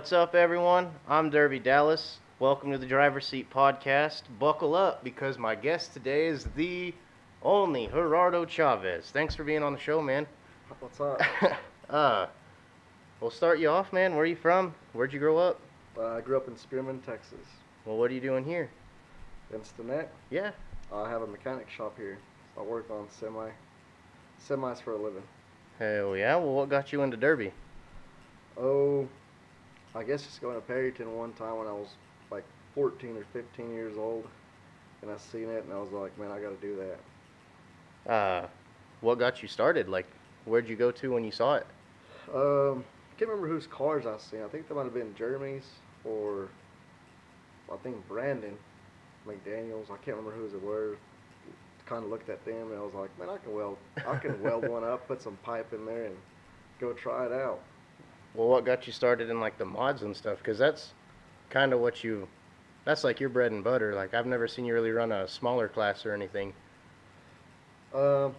What's up, everyone? I'm Derby Dallas. Welcome to the Driver's Seat Podcast. Buckle up because my guest today is the only Gerardo Chavez. Thanks for being on the show, man. What's up? uh, we'll start you off, man. Where are you from? Where'd you grow up? Uh, I grew up in Spearman, Texas. Well, what are you doing here? Instinet. Yeah. I have a mechanic shop here. I work on semi, semis for a living. Hell yeah. Well, what got you into Derby? Oh, I guess just going to Perryton one time when I was like 14 or 15 years old, and I seen it and I was like, man, I got to do that. Uh, what got you started? Like, where'd you go to when you saw it? Um, I can't remember whose cars I seen. I think they might have been Jeremy's or I think Brandon McDaniel's. I can't remember whose it was. Kind of looked at them and I was like, man, I can weld. I can weld one up, put some pipe in there, and go try it out. Well, what got you started in like the mods and stuff? Because that's kind of what you, that's like your bread and butter. Like I've never seen you really run a smaller class or anything. Um,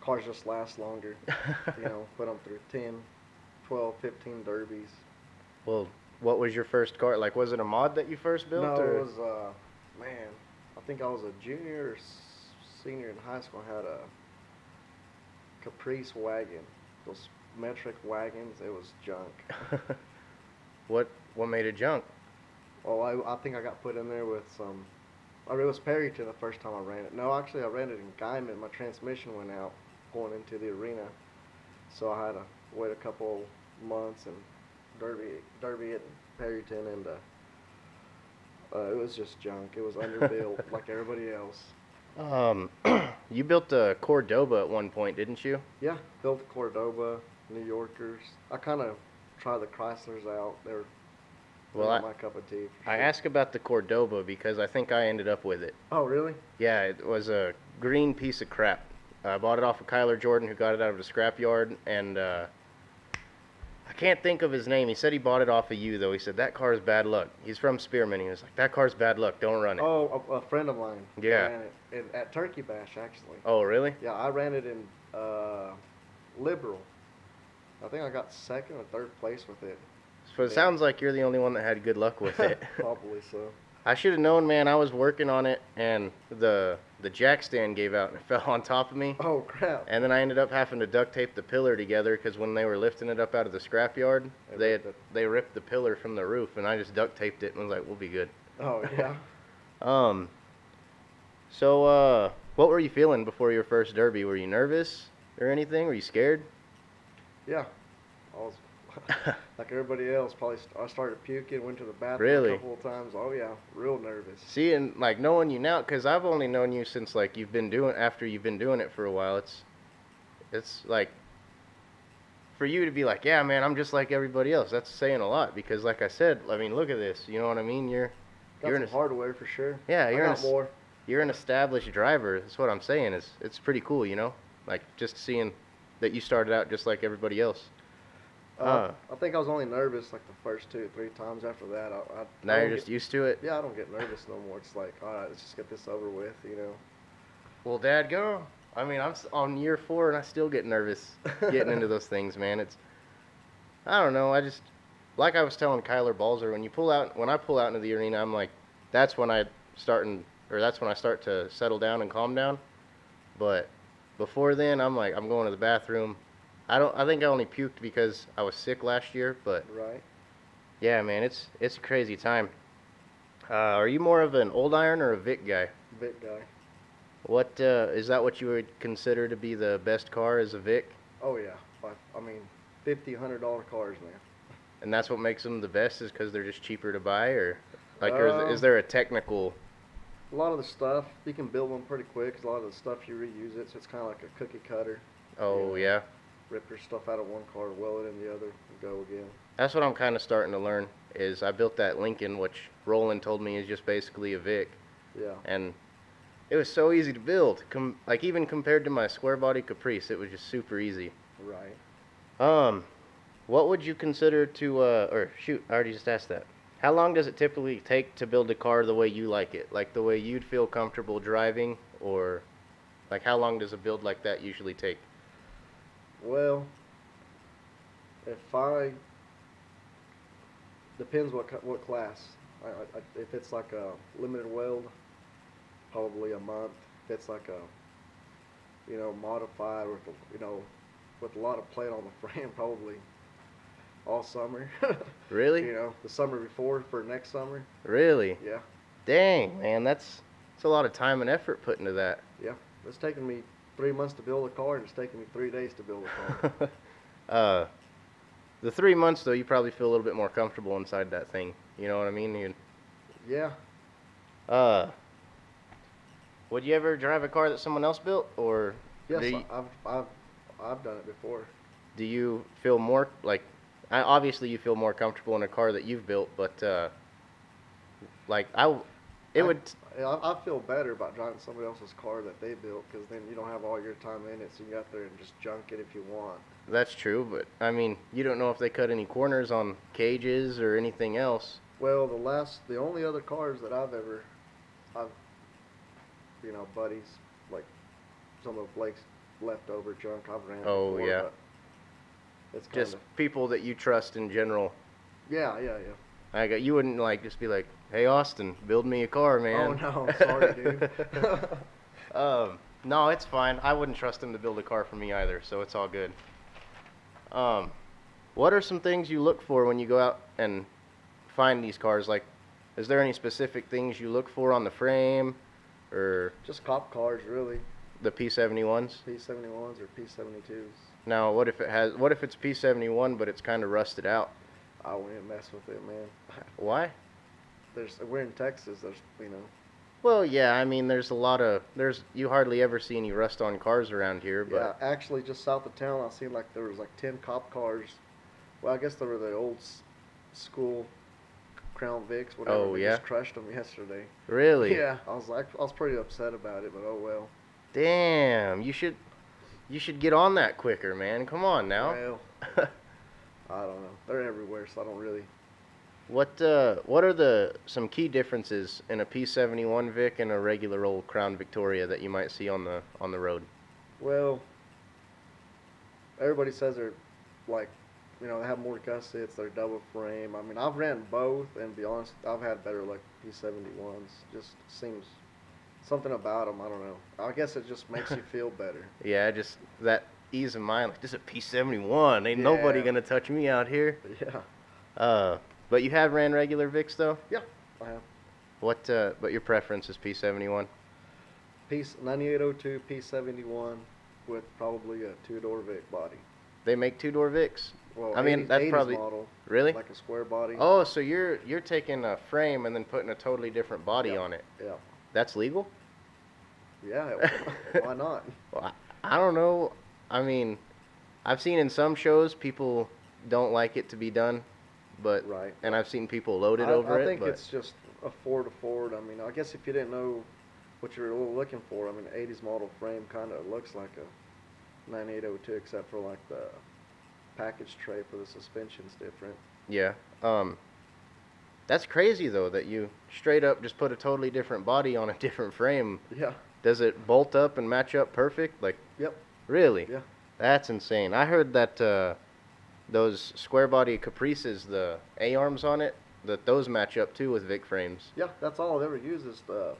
cars just last longer. you know, put them through 10, 12, 15 derbies. Well, what was your first car? Like, was it a mod that you first built? no, or? it was uh, man. I think I was a junior or senior in high school. I had a Caprice wagon. Those metric wagons. It was junk. what what made it junk? Well, I, I think I got put in there with some. I it was Perryton the first time I ran it. No, actually, I ran it in Guymon. My transmission went out going into the arena, so I had to wait a couple months and derby derby it in Perryton, and uh, uh, it was just junk. It was underbuilt like everybody else. Um, you built a Cordoba at one point, didn't you? Yeah, built a Cordoba, New Yorkers. I kind of try the Chryslers out. They were Well, I- my cup of tea. I sure. asked about the Cordoba because I think I ended up with it. Oh, really? Yeah, it was a green piece of crap. I bought it off of Kyler Jordan, who got it out of the scrapyard, and uh, I can't think of his name. He said he bought it off of you, though. He said that car is bad luck. He's from Spearman. He was like, that car's bad luck. Don't run it. Oh, a, a friend of mine. Yeah. Ran it at Turkey Bash, actually. Oh, really? Yeah, I ran it in uh, Liberal. I think I got second or third place with it. So it sounds like you're the only one that had good luck with it. Probably so. I should have known, man. I was working on it, and the the jack stand gave out and it fell on top of me. Oh crap! And then I ended up having to duct tape the pillar together because when they were lifting it up out of the scrapyard, They they had, ripped they ripped the pillar from the roof, and I just duct taped it and was like, "We'll be good." Oh yeah. Um. So, uh, what were you feeling before your first derby? Were you nervous or anything? Were you scared? Yeah. I was like everybody else. Probably st- I started puking. Went to the bathroom Really? a couple of times. Oh yeah, real nervous. See, and like knowing you now, because I've only known you since like you've been doing after you've been doing it for a while. It's, it's like, for you to be like, yeah, man, I'm just like everybody else. That's saying a lot because, like I said, I mean, look at this. You know what I mean? You're, Got You're some in a- hardware for sure. yeah, you're in a, got s- more. you're an established driver. That's what I'm saying. Is it's pretty cool, you know? Like just seeing that you started out just like everybody else. Uh, Uh. I think I was only nervous like the first two, three times. After that, I, I Now I you're just get- used to it. yeah, I don't get nervous no more. It's like, all right, let's just get this over with, you know. Well, Dad, go. I mean, I'm on year four and I still get nervous getting into those things, man. It's, I don't know. I just, like I was telling Kyler Balzer, when you pull out, when I pull out into the arena, I'm like, that's when I starting, or that's when I start to settle down and calm down. But before then, I'm like, I'm going to the bathroom. I don't. I think I only puked because I was sick last year, but Right. yeah, man, it's it's a crazy time. Uh, are you more of an old iron or a Vic guy? Vic guy. What uh, is that? What you would consider to be the best car is a Vic, Oh yeah. I, I mean, fifty, hundred dollar cars, man. and that's what makes them the best is because they're just cheaper to buy, or like, or is, Um, is there a technical? A lot of the stuff you can build one pretty quick. 'cause a lot of the stuff you reuse it, so it's kind of like a cookie cutter. Oh yeah. yeah, Rip your stuff out of one car, weld it in the other, and go again. that's what I'm kind of starting to learn. Is I built that Lincoln, which Roland told me is just basically a Vic, Yeah. and it was so easy to build. Com- like even compared to my square body Caprice, it was just super easy. Right. Um, what would you consider to, uh, or shoot, I already just asked that. How long does it typically take to build a car the way you like it? Like the way you'd feel comfortable driving, or like how long does a build like that usually take? Well, If I depends what what class. I, I, if it's like a limited weld, probably a month. If it's like a you know modified with you know with a lot of plate on the frame, probably all summer. Really? You know, the summer before for next summer. Really? Yeah, Dang, man, that's that's a lot of time and effort put into that. yeah. It's taken me three months to build a car, and it's taken me three days to build a car. uh, the three months though, you probably feel a little bit more comfortable inside that thing. You know what I mean? You, yeah, uh, would you ever drive a car that someone else built, or yes, you, I've I've I've done it before. do you feel more like? I, obviously, you feel more comfortable in a car that you've built, but uh, like I, it I- would. I, I feel better about driving somebody else's car that they built because then you don't have all your time in it, so you got there and just junk it if you want. That's true, but I mean, you don't know if they cut any corners on cages or anything else. Well, the last, the only other cars that I've ever, I've, you know, buddies like some of Blake's leftover junk I've ran. Oh, before, yeah. But It's kind Just of people that you trust in general. yeah, yeah, yeah. I got you wouldn't like just be like, "Hey Austin, build me a car, man." Oh no, sorry, dude. um, no, it's fine. I wouldn't trust him to build a car for me either, so it's all good. Um, what are some things you look for when you go out and find these cars? Like, is there any specific things you look for on the frame, or Just cop cars, really. the P71s? P71s or P72s. Now, what if it has? What if it's P71 but it's kind of rusted out? I wouldn't mess with it, man. Why? There's we're in Texas. There's you know. Well, yeah, I mean, there's a lot of there's you hardly ever see any rust on cars around here, but Yeah, actually, just south of town, I seen like there was like ten cop cars. Well, I guess they were the old school Crown Vics. Whatever. Oh, we yeah? Just crushed them yesterday. really, Yeah, I was like, I was pretty upset about it, but oh well. damn, you should you should get on that quicker, man. Come on now. Well, I don't know. They're everywhere, so I don't really. what uh what are the some key differences in a P71 Vic and a regular old Crown Victoria that you might see on the on the road? Well, everybody says they're like, you know, they have more gussets. They're double frame. I mean, I've ran both, and to be honest, I've had better like P71s. Just seems something about them. I don't know. I guess it just makes you feel better. Yeah, just that ease of mind. Like this is a P71. Ain't nobody gonna touch me out here. Yeah, Uh, but you have ran regular Vics though. Yeah, I have. What? Uh, but your preference is P71. P 9802 P71 with probably a two door Vic body. They make two door Vics. Well, I mean, 80 that's 80s probably- model, Really? like a square body. Oh, so you're you're taking a frame and then putting a totally different body Yeah. on it. Yeah, That's legal? Yeah. why not? Well, I, I don't know. I mean, I've seen in some shows people don't like it to be done, but Right. and I've seen people load it I, over I it. I think it's just a Ford to Ford. I mean, I guess if you didn't know what you're looking for, I mean, 80s model frame kind of looks like a 9802, except for like the package tray for the suspension's different. yeah. Um, that's crazy though that you straight up just put a totally different body on a different frame. Yeah. Does it bolt up and match up perfect? Like Yep. really? Yeah. That's insane. I heard that uh, those square body Caprices, the A arms on it, that those match up too with Vic frames. Yeah. That's all I've ever used is the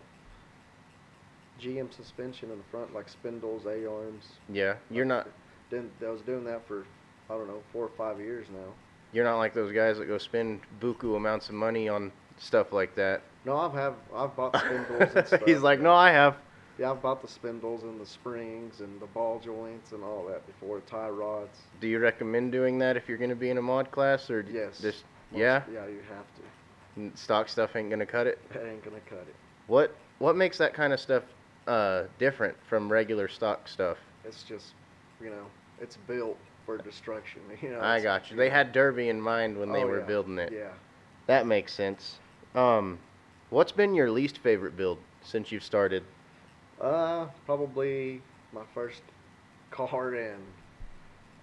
GM suspension in the front, like spindles, A arms. Yeah, you're not Didn't, I was doing that for I don't know four or five years now. you're not like those guys that go spend buku amounts of money on stuff like that. No, I've have I've bought spindles and stuff. He's like, no, I have. Yeah, I've bought the spindles and the springs and the ball joints and all that before, tie rods. Do you recommend doing that if you're going to be in a mod class or Yes. just Most- yeah, Yeah, you have to. Stock stuff ain't going to cut it? That ain't gonna cut it. What what makes that kind of stuff uh, different from regular stock stuff? It's just, you know, it's built for destruction. You know. I got you. They had Derby in mind when they Oh, were yeah. building it. Yeah. That makes sense. Um, what's been your least favorite build since you've started? Uh, probably my first car and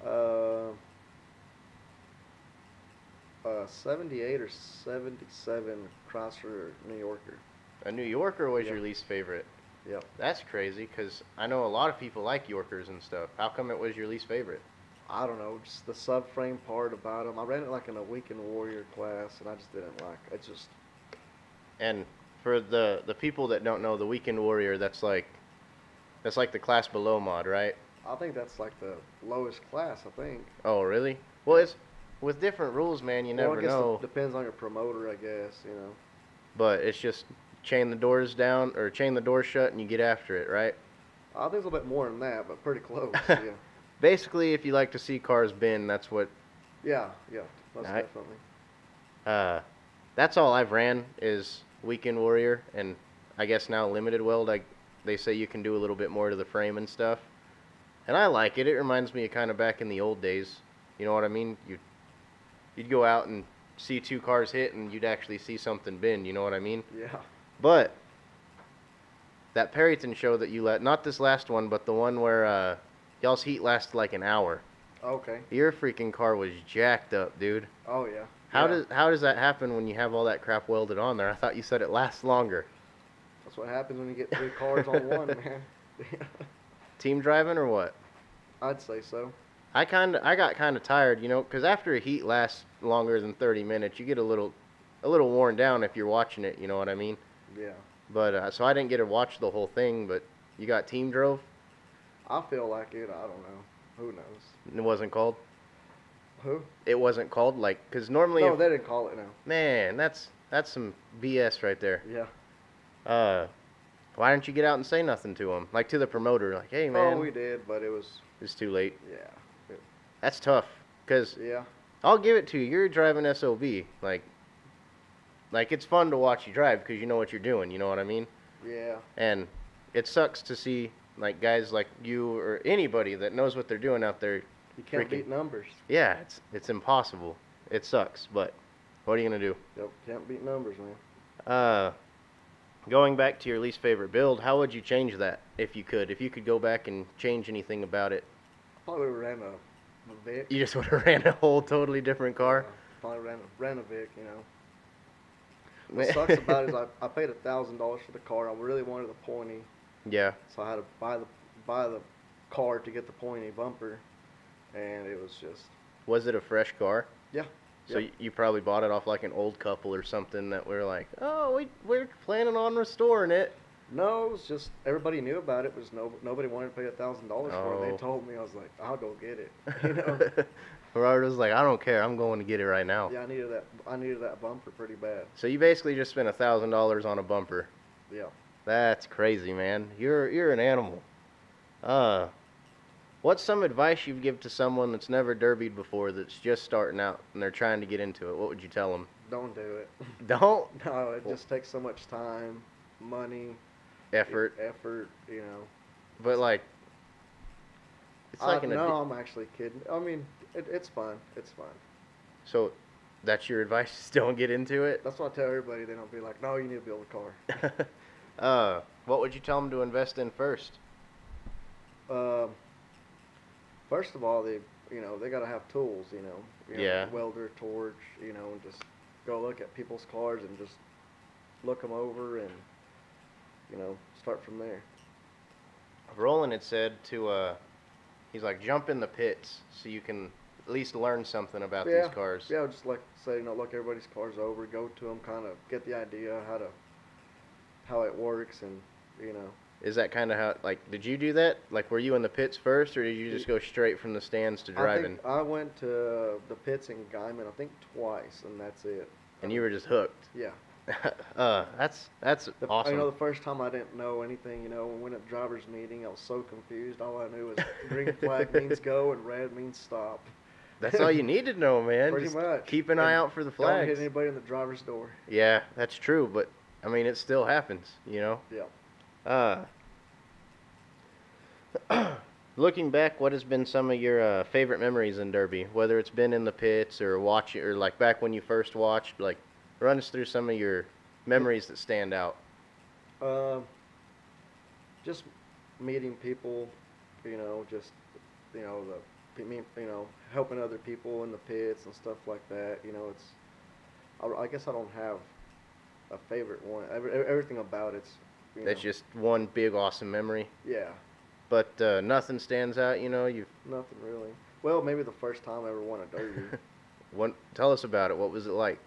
uh, uh, 78 or 77 Chrysler New Yorker. A New Yorker was Yeah. your least favorite. Yep. That's crazy because I know a lot of people like Yorkers and stuff. How come it was your least favorite? I don't know, just the subframe part about them. I ran it like in a weekend warrior class, and I just didn't like it. It's just And for the the people that don't know, the Weekend Warrior, that's like that's like the class below mod, right? I think that's like the lowest class. I think. Oh, really? Well, it's with different rules, man. You Well, never I guess know. It depends on your promoter, I guess. You know. But it's just chain the doors down or chain the doors shut and you get after it, right? I think it's a little bit more than that, but pretty close. yeah. Basically, if you like to see cars bend, that's what. Yeah. Yeah. Most Alright. definitely. Uh, that's all I've ran is Weekend Warrior, and I guess now Limited Weld. Like they say, you can do a little bit more to the frame and stuff, and I like it. It reminds me of kind of back in the old days. You know what I mean? You you'd go out and see two cars hit, and you'd actually see something bend. You know what I mean? Yeah. But that Perryton show that you let, not this last one, but the one where uh, y'all's heat lasted like an hour. Okay. Your freaking car was jacked up, dude. Oh yeah. How Yeah. does how does that happen when you have all that crap welded on there? I thought you said it lasts longer. That's what happens when you get three cars on one, man. Team driving or what? I'd say so. I kind of I got kind of tired, you know, because after a heat lasts longer than 30 minutes, you get a little a little worn down if you're watching it. You know what I mean? Yeah. But uh, so I didn't get to watch the whole thing. But you got team drove. I feel like it. I don't know. Who knows? It wasn't called. Who? It wasn't called like because normally, No, if- they didn't call it now. man, that's that's some BS right there. Yeah. Uh, why didn't you get out and say nothing to him, like to the promoter, like, hey man, Oh, we did, but it was. it's too late. Yeah. That's tough. Cause Yeah. I'll give it to you. You're driving SOB. Like, like it's fun to watch you drive because you know what you're doing. You know what I mean? Yeah. And it sucks to see like guys like you or anybody that knows what they're doing out there. You can't Freaking- beat numbers. Yeah, it's it's impossible. It sucks, but what are you gonna do? Yep. Can't beat numbers, man. Uh, going back to your least favorite build, how would you change that if you could? If you could go back and change anything about it, I Probably ran a, a Vic. you just would have ran a whole totally different car. Probably ran a, ran a Vic, you know. What sucks about it is I, I paid a thousand dollars for the car. I really wanted the pointy, yeah. so I had to buy the buy the car to get the pointy bumper, and it was just Was it a fresh car? Yeah, So yeah. y you probably bought it off like an old couple or something that we're like, oh, we we're planning on restoring it. no, it was just everybody knew about it. Was no nobody wanted to pay a thousand dollars for it. Oh. They told me I was like, I'll go get it. You know. Robert was like, I don't care. I'm going to get it right now. yeah, I needed that. I needed that bumper pretty bad. So you basically just spent a thousand dollars on a bumper. Yeah. That's crazy, man. You're you're an animal. Uh, what's some advice you'd give to someone that's never derbied before, that's just starting out and they're trying to get into it? What would you tell them? Don't do it. Don't No, it just takes so much time, money, effort, effort. You know. but like, it's like uh, an no, I'm actually kidding. I mean, it, it's fun. It's fun. so. That's your advice. Just don't get into it. That's what I tell everybody. They don't be like, no, you need to build a car. uh, what would you tell them to invest in first? Um, first of all, they, you know, they got to have tools. You know, you know, Yeah. welder, torch. You know, and just go look at people's cars and just look them over and, you know, start from there. Roland had said to, uh, he's like, jump in the pits so you can at least learn something about yeah, these cars. Yeah, just like say, you know, look everybody's cars over, go to them, kind of get the idea how to, how it works, and you know. Is that kind of how, like, did you do that? Like, were you in the pits first, or did you just go straight from the stands to I driving? think I went to the pits in Guymon, I think twice, and that's it. And you were just hooked. Yeah. uh, that's that's The, awesome. You know, the first time I didn't know anything. You know, when we went at driver's meeting, I was so confused. All I knew was green flag means go and red means stop. that's all you need to know, man. Pretty Just much. Keep an eye out for the flags. Don't hit anybody in the driver's door. Yeah, that's true, but I mean, it still happens, you know. Yeah. Uh, looking back, what has been some of your uh, favorite memories in Derby? Whether it's been in the pits or watching, or like back when you first watched, like run us through some of your memories that stand out. Um, just meeting people, you know, just you know the you know helping other people in the pits and stuff like that. You know, it's I, I guess I don't have a favorite one. Every, everything about it's you That's know, just one big awesome memory. yeah, But uh, nothing stands out, you know. You nothing really. Well, maybe the first time I ever won a derby. What? Tell us about it. What was it like?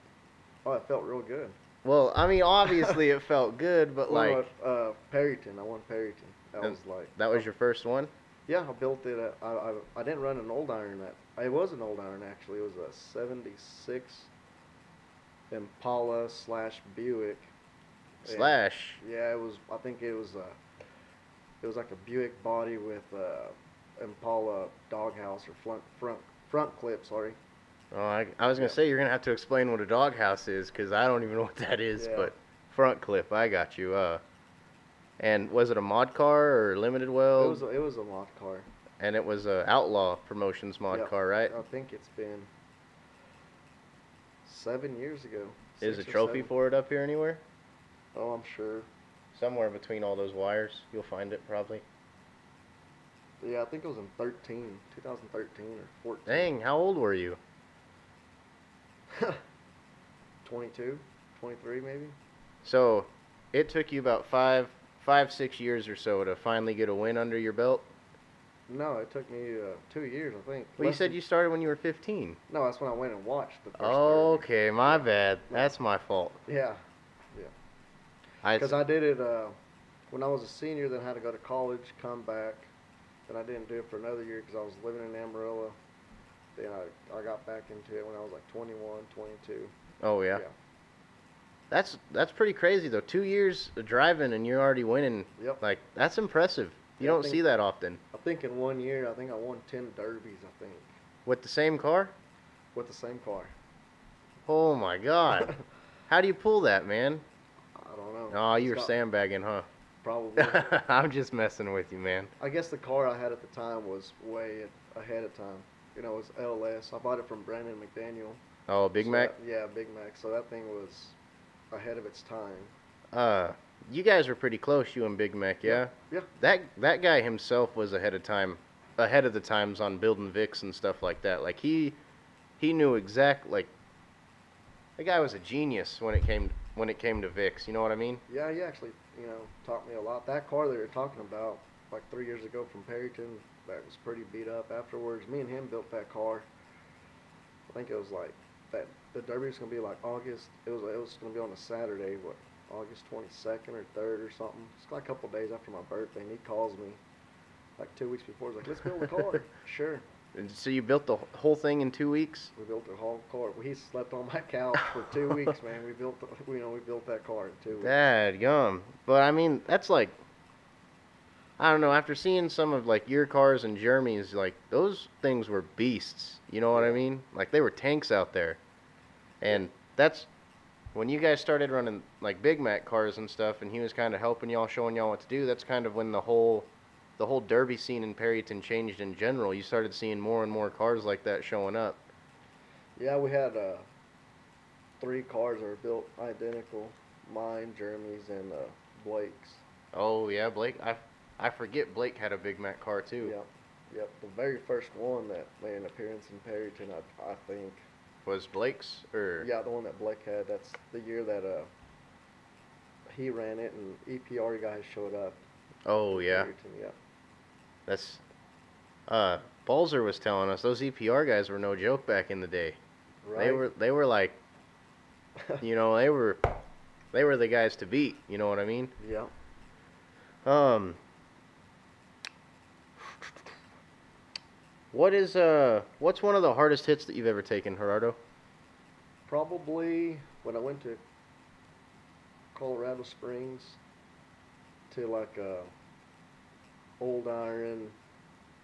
oh, it felt real good. Well, I mean, obviously it felt good, but Well, like uh, Perryton, I won Perryton. That And was like that was your first one. Yeah, I built it. At, I, I I didn't run an old iron. That it was an old iron actually. It was a '76 Impala slash Buick. And- Slash. Yeah, it was. I think it was a. It was like a Buick body with uh, Impala doghouse or front front front clip. Sorry. Oh, I, I was gonna Yeah. say you're gonna have to explain what a doghouse is, cause I don't even know what that is. Yeah. But front clip, I got you. Uh, and was it a mod car or limited well? it was a, it was a mod car. and it was a Outlaw Promotions mod Yep. car, right? I think it's been seven years ago. Is a trophy seven. for it up here anywhere? Oh, I'm sure. Somewhere between all those wires, you'll find it probably. Yeah, I think it was in 13, 2013 or 14. Dang, how old were you? 22, 23 maybe. So, it took you about five, five, six years or so to finally get a win under your belt. No, it took me uh, two years, I think. Well, you said than- you started when you were 15. No, that's when I went and watched the first. derby. Okay, my bad. That's my fault. Yeah, I, because I did it uh, when I was a senior. Then I had to go to college, come back. Then I didn't do it for another year because I was living in Amarillo. Then I, I got back into it when I was like 21, 22. oh yeah. Yeah. That's that's pretty crazy though. Two years of driving and you're already winning. Yep. Like that's impressive. You Yeah, don't think- see that often. I think in one year, I think I won 10 derbies. I think With the same car? with the same car. Oh my god. How do you pull that, man? I don't know. Oh, you were sandbagging, huh? Probably. I'm just messing with you, man. I guess the car I had at the time was way ahead of time. You know, it was LS. I bought it from Brandon McDaniel. Oh, Big So Mac. that- yeah, Big Mac. So that thing was ahead of its time. Uh, you guys were pretty close, you and Big Mac, yeah? Yeah. That that guy himself was ahead of time, ahead of the times on building Vics and stuff like that. Like he, he knew exact like. The guy was a genius when it came when it came to Vics. You know what I mean? Yeah, he actually, you know, taught me a lot. That car that they were talking about, like three years ago from Perryton, that was pretty beat up. Afterwards, me and him built that car. I think it was like that. The Derby was gonna be like August. It was it was gonna be on a Saturday. What August twenty second or third or something. It's like a couple days after my birthday, and he calls me like two weeks before. He's like, "Let's build a car." sure. And so you built the whole thing in two weeks. We built the whole car. He slept on my couch for two weeks, man. We built, the, you know, we built that car in two weeks. Bad gum. But I mean, that's like. I don't know. After seeing some of like your cars and Jeremy's, like those things were beasts. You know what I mean? Like they were tanks out there. And that's when you guys started running like Big Mac cars and stuff, and he was kind of helping y'all, showing y'all what to do. That's kind of when the whole, the whole Derby scene in Perryton changed in general. You started seeing more and more cars like that showing up. Yeah, we had uh, three cars that were built identical. Mine, Jeremy's, and uh, Blake's. Oh yeah, Blake. I, I forget Blake had a Big Mac car too. Yep, yep. The very first one that made an appearance in Perryton, I, I think. Was Blake's or? Yeah, the one that Blake had. That's the year that uh, he ran it, and EPR guys showed up. Oh yeah. Perryton, yeah. That's uh Balzer was telling us those EPR guys were no joke back in the day. Right. They were they were like you know, they were they were the guys to beat, you know what I mean? yeah. Um What is uh what's one of the hardest hits that you've ever taken, Gerardo? Probably when I went to Colorado Springs to like uh old iron,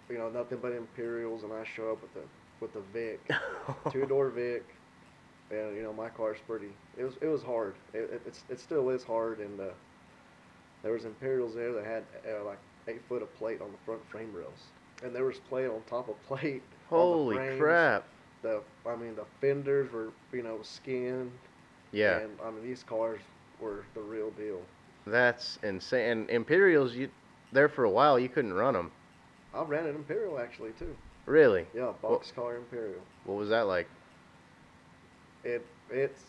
you know, nothing but Imperials, and I show up with the with the Vic, two door Vic, and you know my car's pretty. It was it was hard. It it, it's, it still is hard, and uh, there was Imperials there that had uh, like eight foot of plate on the front frame rails, and there was plate on top of plate. the Holy frames. crap. The I mean the fenders were you know skin. Yeah. And I mean these cars were the real deal. That's insane. And Imperials you there for a while you couldn't run them. I ran an Imperial actually too. Really? Yeah, boxcar Imperial. What was that like? It it's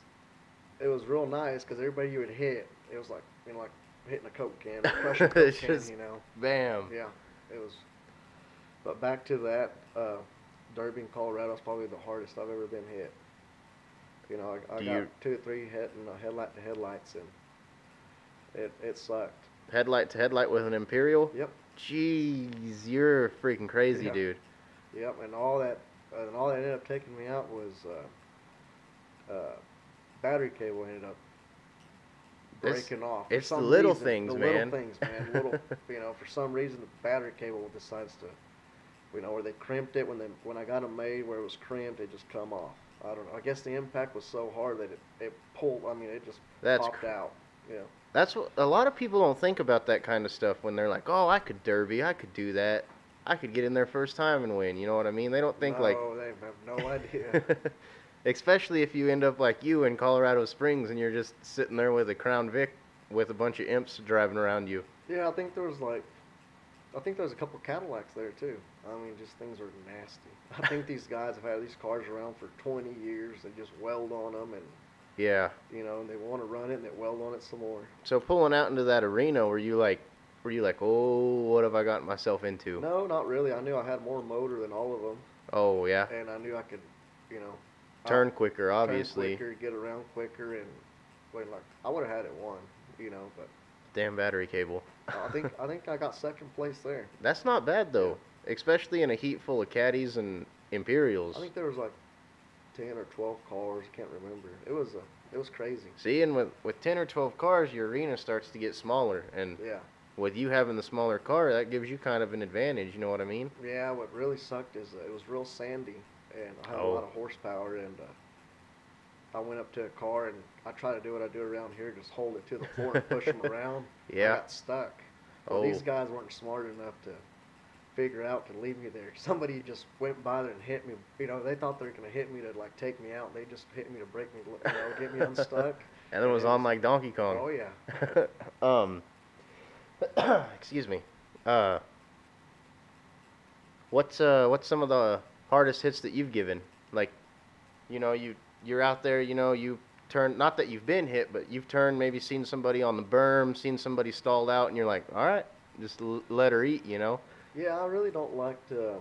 it was real nice because everybody you would hit, it was like you know like hitting a coke can, crushing a coke It's can, just- you know. Bam. Yeah, it was. But back to that, uh, Derby in Colorado is probably the hardest I've ever been hit. You know, I, I got you- two or three hit and a headlight to headlights, and it it sucked. Headlight to headlight with an Imperial. Yep, Jeez, you're freaking crazy, Yeah. dude. yep, and all that and all that ended up taking me out was uh, uh, battery cable ended up It's- breaking off. It's the little reason, things, the man. Little things, man. Little, you know, for some reason the battery cable decides to, you know, where they crimped it when they when I got them made where it was crimped, it just come off. I don't know. I guess the impact was so hard that it, it pulled. I mean, it just That's popped cr- out. Yeah. That's what a lot of people don't think about that kind of stuff when they're like, "Oh, I could derby, I could do that, I could get in there first time and win." You know what I mean? They don't think like, no, they have no idea. especially if you end up like you in Colorado Springs and you're just sitting there with a Crown Vic with a bunch of imps driving around you. yeah, I think there was like, I think there was a couple Cadillacs there too. I mean, just things are nasty. I think these guys have had these cars around for 20 years. They just weld on them and Yeah. you know, and they want to run it and they weld on it some more. So pulling out into that arena, were you like, were you like, "Oh, what have I gotten myself into?" No, not really. I knew I had more motor than all of them, Oh yeah. and I knew I could, you know, Turn quicker, turn obviously. quicker, get around quicker, and when like I would have had it won, you know, but Damn battery cable. I think I think I got second place there. That's not bad though, especially in a heat full of caddies and Imperials. I think there was like ten or twelve cars. I can't remember. It was a it was crazy. See, and with with ten or twelve cars, your arena starts to get smaller, and Yeah, with you having the smaller car, that gives you kind of an advantage. You know what I mean? yeah. What really sucked is uh, it was real sandy, and I had Oh. a lot of horsepower, and uh, I went up to a car and I try to do what I do around here, just hold it to the floor and push them around. I Yeah. got stuck. Well, Oh. these guys weren't smart enough to figure out to leave me there. Somebody just went by there and hit me. You know, they thought they were gonna hit me to like take me out. They just hit me to break me, you know, get me unstuck. And it was on like Donkey Kong. Oh yeah. um, excuse me. Uh, what's uh, what's some of the hardest hits that you've given? Like, you know, you you're out there, you know, you turn. Not that you've been hit, but you've turned, maybe seen somebody on the berm, seen somebody stalled out, and you're like, all right, just l- let her eat, you know. Yeah, I really don't like to.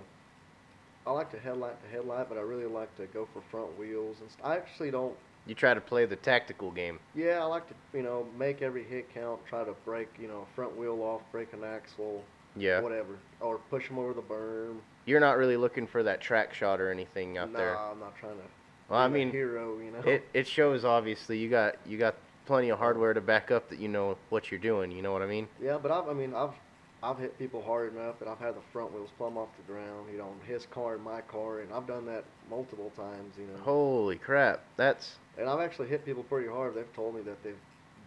I like to headlight to headlight, but I really like to go for front wheels and st- I actually don't. You try to play the tactical game. Yeah, I like to you know make every hit count. Try to break you know a front wheel off, break an axle, Yeah. whatever, or push them over the berm. You're not really looking for that track shot or anything out nah, there. I'm not trying to. Well, I mean, hero, you know. It it shows obviously you got you got plenty of hardware to back up that you know what you're doing. You know what I mean? Yeah, but I've, I mean, I've, I've hit people hard enough that I've had the front wheels plumb off the ground, you know, on his car and my car, and I've done that multiple times, you know. Holy crap! That's And I've actually hit people pretty hard. They've told me that they've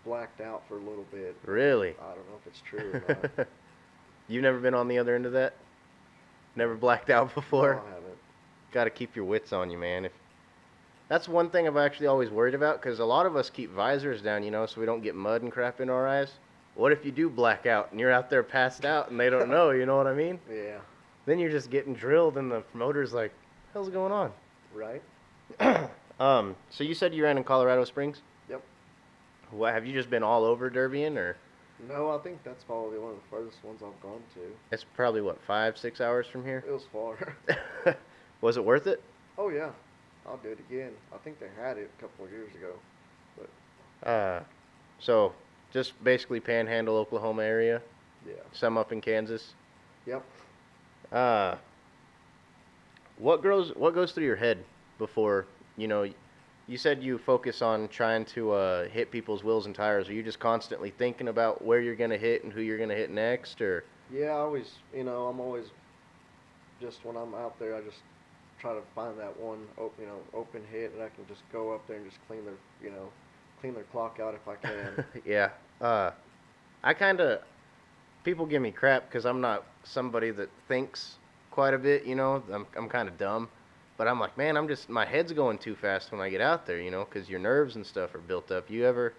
blacked out for a little bit. really. I don't know if it's true or not. You've never been on the other end of that? Never blacked out before? No, I haven't. Got to keep your wits on you, man. If that's one thing I've actually always worried about because a lot of us keep visors down, you know, so we don't get mud and crap in our eyes. What if you do black out and you're out there passed out and they don't know? You know what I mean? Yeah, Then you're just getting drilled and the promoter's like, "Hell's going on?" right? um, so you said you ran in Colorado Springs. Yep. What have you just been all over derbying, or No, I think that's probably one of the furthest ones I've gone to. it's probably what five, six hours from here? It was far. Was it worth it? oh yeah, I'll do it again. I think they had it a couple of years ago. but. Uh, so just basically Panhandle, Oklahoma area. Yeah. Some up in Kansas. Yep. Uh, what grows? What goes through your head before you know? You said you focus on trying to uh, hit people's wheels and tires. Are you just constantly thinking about where you're gonna hit and who you're gonna hit next, or? Yeah, I always, you know, I'm always just when I'm out there, I just try to find that one, op- you know, open hit, and I can just go up there and just clean their, you know, clean their clock out if I can. yeah. Uh, I kind of people give me crap because I'm not somebody that thinks quite a bit. You know, I'm I'm kind of dumb, but I'm like, man, I'm just my head's going too fast when I get out there. You know, because your nerves and stuff are built up. You ever?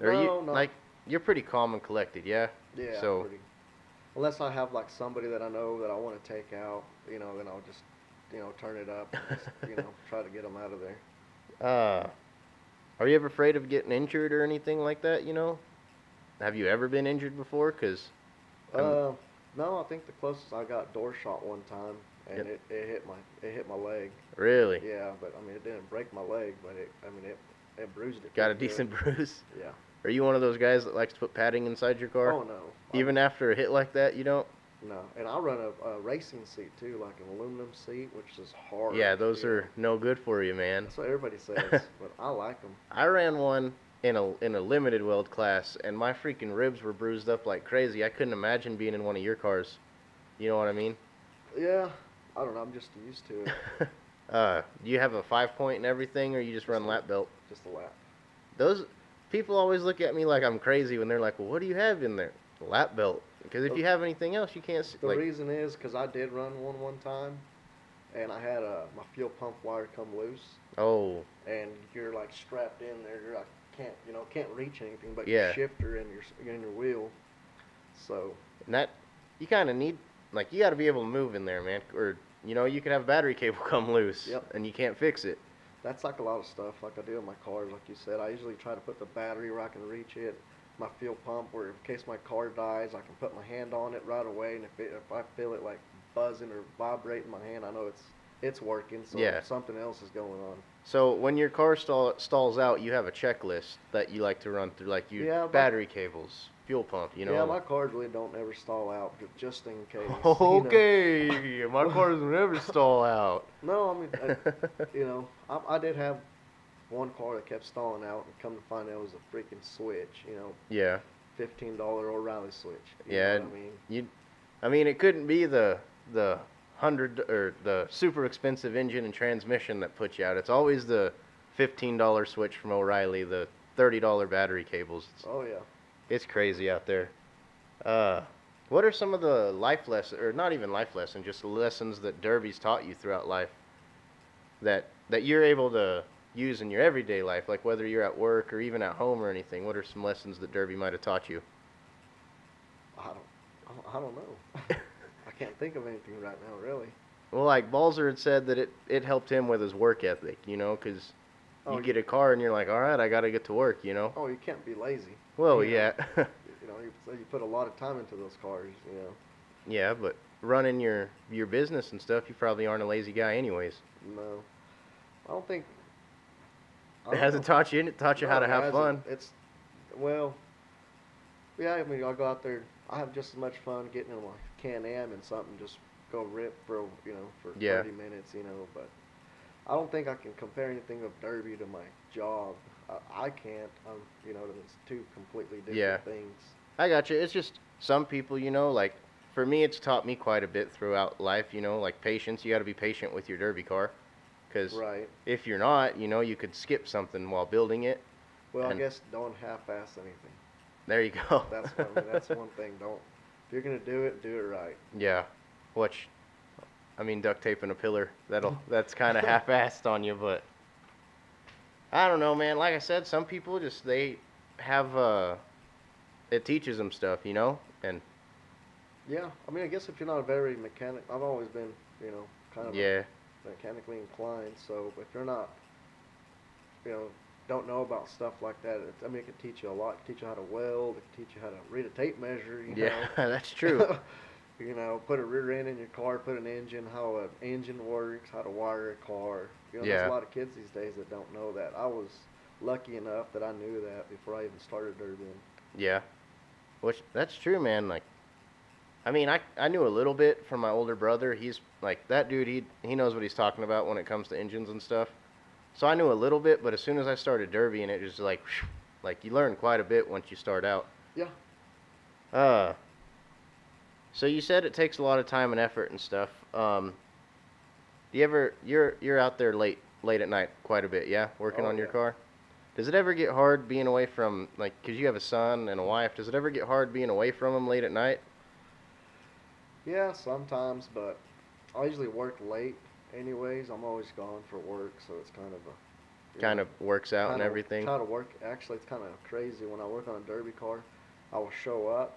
Or No, you no. like you're pretty calm and collected, yeah. yeah. So- Pretty, unless I have like somebody that I know that I want to take out, you know, then I'll just, you know, turn it up, and just, you know, try to get them out of there. Uh, are you ever afraid of getting injured or anything like that? You know, have you ever been injured before? Cause Uh, no, I think the closest I got door shot one time, and Yep. it, it hit my it hit my leg. Really? Yeah, but I mean it didn't break my leg, but it I mean it it bruised it. Got a pretty good. decent bruise. Yeah. Are you one of those guys that likes to put padding inside your car? Oh no. I- Even after a hit like that, you don't? No, and I run a, a racing seat too, like an aluminum seat, which is hard. Yeah, those are no good for you, man. That's what everybody says, but I like them. I ran one in a in a limited weld class, and my freaking ribs were bruised up like crazy. I couldn't imagine being in one of your cars. You know what I mean? Yeah, I don't know. I'm just used to it. uh, do you have a five point and everything, or you just run a- lap belt? Just a lap. Those people always look at me like I'm crazy when they're like, "Well, what do you have in there?" Lap belt. Because if you have anything else, you can't. The Like, reason is because I did run one one time, and I had uh, my fuel pump wire come loose, oh, and you're like strapped in there. You're like can't you know can't reach anything but Yeah. your shifter and your and your wheel. So and that you kind of need like you got to be able to move in there, man. Or you know, you could have a battery cable come loose, Yep. and you can't fix it. that's like a lot of stuff like I do in my cars. Like you said, I usually try to put the battery where I can reach it. My fuel pump, where in case my car dies, I can put my hand on it right away, and if it, if I feel it like buzzing or vibrating my hand, I know it's it's working. So Yeah. something else is going on. So when your car stall, stalls out, you have a checklist that you like to run through, like you Yeah, battery cables, fuel pump. You know. yeah, my cars really don't ever stall out, ju- just in case. you know. Okay, my cars never stall out. No, I mean, I, you know, I, I did have one car that kept stalling out, and come to find out it was a freaking switch. You know, yeah, fifteen dollar O'Reilly switch. Yeah, I mean, you. I mean, it couldn't be the the hundred or the super expensive engine and transmission that put you out. It's always the fifteen dollar switch from O'Reilly, the thirty dollar battery cables. It's, oh yeah. it's crazy out there. Uh, what are some of the life lessons, or not even life lessons, just lessons that Derby's taught you throughout life that that you're able to use in your everyday life, like whether you're at work or even at home or anything? What are some lessons that Derby might have taught you? I don't, I don't, know. I can't think of anything right now, really. Well, like Balzer had said that it, it helped him with his work ethic, you know, because Oh, you get a car and you're like, all right, I got to get to work, you know. Oh, you can't be lazy. Well, you know. yeah, You know, you, so you put a lot of time into those cars. You know, yeah, but running your your business and stuff, you probably aren't a lazy guy, anyways. no, I don't think. It hasn't taught you, it taught you how to have fun. It's well, yeah. I mean, I go out there. I have just as much fun getting in my Can Am and something, just go rip for you know for Yeah. thirty minutes, you know. But I don't think I can compare anything of Derby to my job. I, I can't. Um, you know, it's two completely different Yeah. things. I got you. It's just some people, you know, like for me, it's taught me quite a bit throughout life. You know, like patience. You got to be patient with your derby car, because Right. if you're not, you know, you could skip something while building it. Well, I guess don't half-ass anything. There you go. That's I mean, that's one thing. Don't if you're gonna do it, do it right. Yeah, which, I mean, duct taping a pillar. That'll that's kind of half-assed on you, but I don't know, man. Like I said, some people just they have uh, it teaches them stuff, you know, and Yeah. I mean, I guess if you're not a very mechanic, I've always been, you know, kind of yeah, mechanically inclined. So if you're not, you know, don't know about stuff like that, I mean, it can teach you a lot. It can teach you how to weld. It can teach you how to read a tape measure. You yeah, know. that's true. you know, put a rear end in your car, put an engine, how an engine works, how to wire a car. You know, Yeah. there's a lot of kids these days that don't know that. I was lucky enough that I knew that before I even started derbying. Yeah, which that's true, man. Like, I mean, I I knew a little bit from my older brother. He's like that dude. He he knows what he's talking about when it comes to engines and stuff. So I knew a little bit, but as soon as I started derbying, it was like, like you learn quite a bit once you start out. Yeah. Uh. So you said it takes a lot of time and effort and stuff. Um. Do you ever you're you're out there late late at night quite a bit, yeah, working Oh, on your yeah. car? Does it ever get hard being away from like cuz you have a son and a wife? Does it ever get hard being away from them late at night? Yeah, sometimes, but I usually work late anyways. I'm always gone for work, so it's kind of a Kind know, of works out and everything. Try to work. Actually, it's kind of crazy when I work on a derby car. I will show up.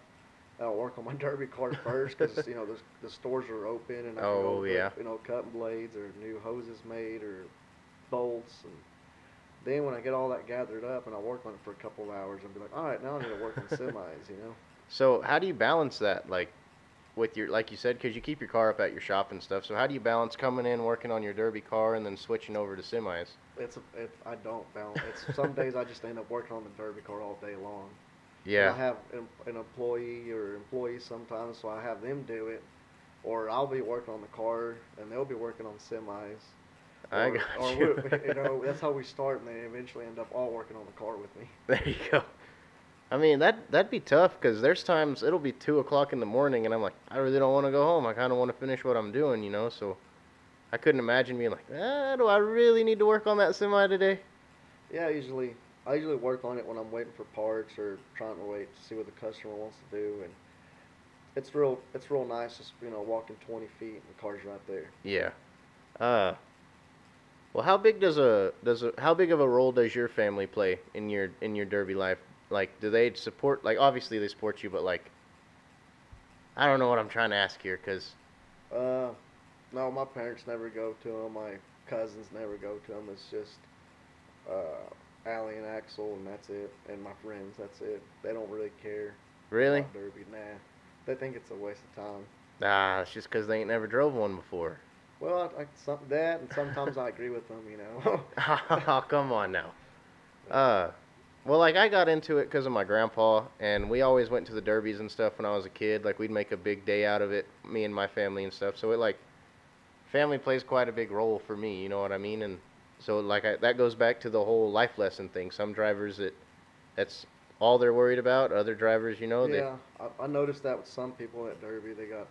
I'll work on my derby car first because you know the the stores are open and I can Oh, go put, yeah. you know cutting blades or new hoses made or bolts and then when I get all that gathered up and I work on it for a couple of hours, I'll be like, all right, now I need to work on semis. You know. So how do you balance that? Like, with your like you said because you keep your car up at your shop and stuff. So how do you balance coming in working on your derby car and then switching over to semis? It's a, I don't balance. It's some days I just end up working on the derby car all day long. Yeah. I have an, an employee or employees sometimes, so I have them do it, or I'll be working on the car and they'll be working on semis. I got or you. you know, that's how we start, and they eventually end up all working on the car with me. There you go. I mean that that'd be tough because there's times it'll be two o'clock in the morning and I'm like I really don't want to go home. I kind of want to finish what I'm doing, you know. So I couldn't imagine being like, ah, do I really need to work on that semi today? Yeah, I usually I usually work on it when I'm waiting for parts or trying to wait to see what the customer wants to do, and it's real it's real nice just you know walking 20 feet and the car's right there. Yeah. Uh. Well, how big does a does a how big of a role does your family play in your in your derby life? Like, do they support? Like, obviously they support you, but like, I don't know what I'm trying to ask here, cause Uh, no, my parents never go to them. My cousins never go to them. It's just uh, Allie and Axel, and that's it. And my friends, that's it. They don't really care. really, About Derby, nah. They think it's a waste of time. nah, it's just cause they ain't never drove one before. Well, I, I, some, that, and sometimes I agree with them. You know. oh, come on now. Uh, well, like I got into it because of my grandpa, and we always went to the derbies and stuff when I was a kid. Like we'd make a big day out of it, me and my family and stuff. So it like, family plays quite a big role for me. You know what I mean? And so like I, that goes back to the whole life lesson thing. Some drivers that, that's all they're worried about. Other drivers, you know, they yeah, I, I noticed that with some people at Derby. They got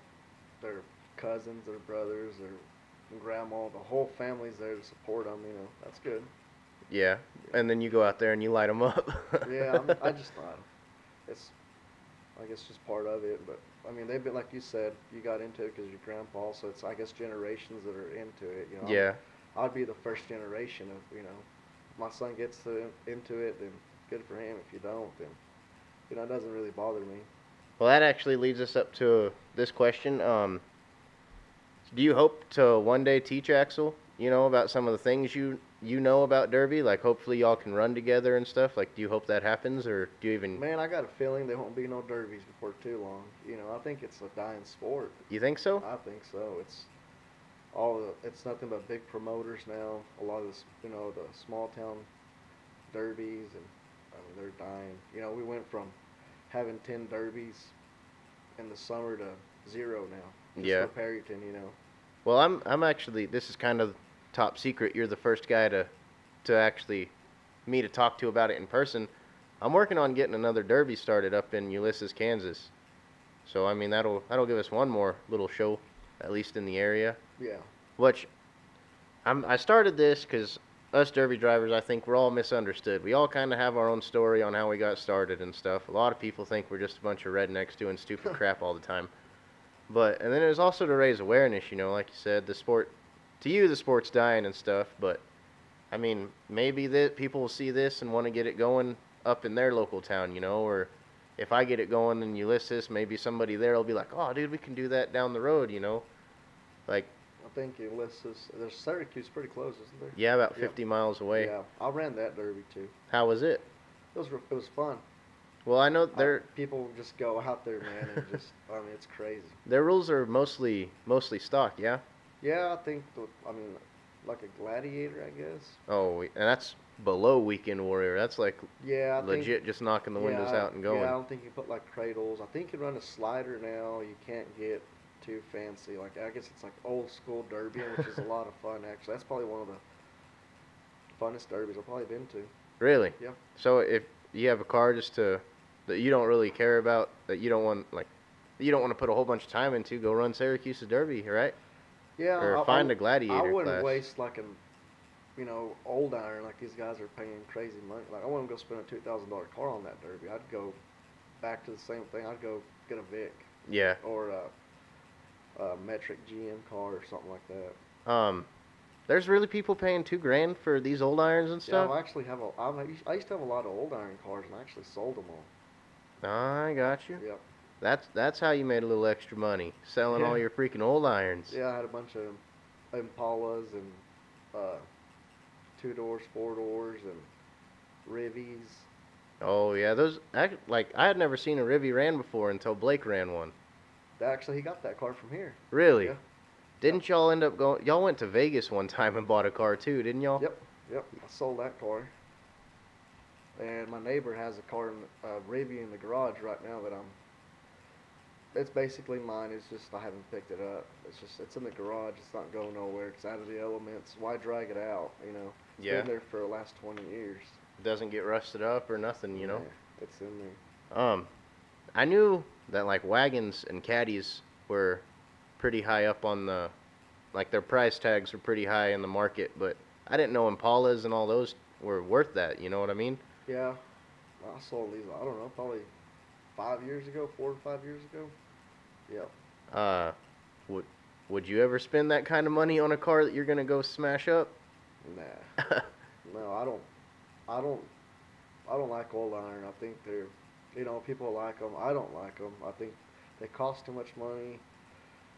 their cousins, their brothers, their grandma, the whole family's there to support them. You know, that's good. Yeah. And then you go out there and you light them up. Yeah, I'm, I just thought it's, I guess, just part of it. But I mean, they've been like you said, you got into it because your grandpa. So it's I guess generations that are into it. You know. yeah. I'd be the first generation of you know, my son gets to, into it, then good for him. If you don't, then you know, it doesn't really bother me. Well, that actually leads us up to this question. Um, do you hope to one day teach Axel, you know, about some of the things you you know about Derby? Like, hopefully, y'all can run together and stuff. Like, do you hope that happens, or do you even? Man, I got a feeling there won't be no derbies before too long. You know, I think it's a dying sport. You think so? I think so. It's all the, it's nothing but big promoters now. A lot of this, you know, the small town derbies, and I mean, they're dying. You know, we went from having ten derbies in the summer to zero now. Just Yeah. For Perryton, you know. Well, I'm I'm actually this is kind of top secret. You're the first guy to to actually me to talk to about it in person. I'm working on getting another derby started up in Ulysses, Kansas. So I mean that'll that'll give us one more little show, at least in the area. Yeah. Which I'm I started this because us derby drivers I think we're all misunderstood. We all kind of have our own story on how we got started and stuff. A lot of people think we're just a bunch of rednecks doing stupid crap all the time. But and then it was also to raise awareness, you know, like you said, the sport to you the sport's dying and stuff, but I mean, maybe that people will see this and want to get it going up in their local town, you know, or if I get it going in Ulysses, maybe somebody there will be like, "Oh, dude, we can do that down the road," you know? Like, I think Ulysses. There's Syracuse pretty close, isn't there? yeah, about Yeah. 50 miles away. Yeah. I ran that derby too. How was it? It was it was fun. Well, I know their people just go out there, man, and just I mean it's crazy. their rules are mostly mostly stock, yeah. Yeah, I think the, I mean like a gladiator, I guess. Oh, and that's below weekend warrior. That's like Yeah, I legit, just knocking the think, windows out and going. Yeah, I don't think you put like cradles. I think you run a slider now. You can't get too fancy. Like I guess it's like old school derby, which is a lot of fun. Actually, that's probably one of the funnest derbies I've probably been to. Really? Yep. So if you have a car just to that you don't really care about, that you don't want like you don't want to put a whole bunch of time into, go run Syracuse's Derby, right? Yeah, Or I, find I, a gladiator I wouldn't class. waste like an, you know, old iron like these guys are paying crazy money. Like I wouldn't go spend a two thousand dollar car on that derby. I'd go back to the same thing. I'd go get a Vic Yeah. or a, a metric GM car or something like that. Um, there's really people paying two grand for these old irons and Yeah, stuff. I actually have a. I used to have a lot of old iron cars and I actually sold them all. I got you. Yep. That's that's how you made a little extra money selling all your freaking old irons. Yeah, I had a bunch of Impalas and uh, two doors, four doors, and Rivies. Oh yeah, those I, like I had never seen a Rivy ran before until Blake ran one. Actually, he got that car from here. Really? Yeah. Didn't y'all end up going? Y'all went to Vegas one time and bought a car too, didn't y'all? Yep, yep. I sold that car. And my neighbor has a car in uh, Revy in the garage right now that I'm. It's basically mine. It's just I haven't picked it up. It's just it's in the garage. It's not going nowhere. It's out of the elements. Why drag it out? You know. It's Yeah. Been there for the last twenty years. It Doesn't get rusted up or nothing, you know. Yeah, it's in there. Um, I knew that like wagons and caddies were pretty high up on the, like their price tags were pretty high in the market, but I didn't know Impalas and all those were worth that. You know what I mean? Yeah. I sold these. I don't know. Probably five years ago, four or five years ago. Yep. Uh, would would you ever spend that kind of money on a car that you're gonna go smash up? Nah. No, I don't. I don't. I don't like old iron. I think they're, you know, people like them. I don't like them. I think they cost too much money.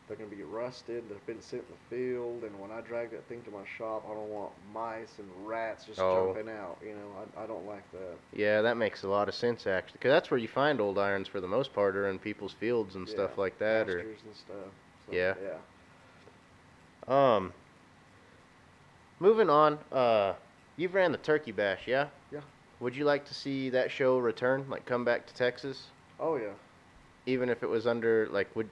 They're gonna be rusted. They've been sitting in the field, and when I drag that thing to my shop, I don't want mice and rats just Oh. jumping out. You know, I, I don't like that. yeah, that makes a lot of sense actually, because that's where you find old irons for the most part, are in people's fields and stuff like that, or and stuff. So, Yeah. Yeah. Um, moving on, uh, you've ran the Turkey Bash, yeah? Yeah. Would you like to see that show return, like come back to Texas, Oh yeah. even if it was under, like, would